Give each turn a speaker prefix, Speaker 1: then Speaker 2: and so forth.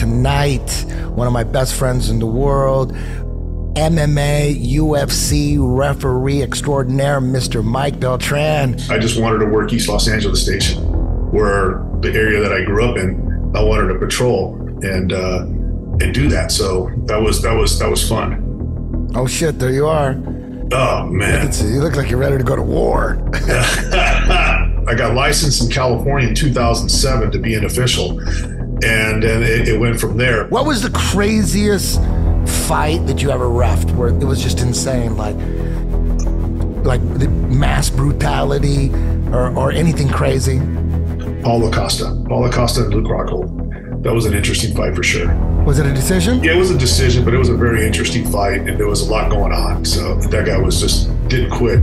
Speaker 1: tonight. One of my best friends in the world, MMA, UFC referee extraordinaire, Mr. Mike Beltran.
Speaker 2: I just wanted to work East Los Angeles Station, where the area that I grew up in, I wanted to patrol and uh, and do that. So that was that was that was fun.
Speaker 1: Oh shit! There you are.
Speaker 2: Oh man,
Speaker 1: you look like you're ready to go to war.
Speaker 2: I got licensed in California in 2007 to be an official, and then it, it went from there.
Speaker 1: What was the craziest fight that you ever refed where it was just insane, like like the mass brutality or, or anything crazy?
Speaker 2: Paulo Costa, Paulo Costa and Luke Rockhold. That was an interesting fight for sure.
Speaker 1: Was it a decision?
Speaker 2: Yeah, it was a decision, but it was a very interesting fight, and there was a lot going on. So that guy was just didn't quit.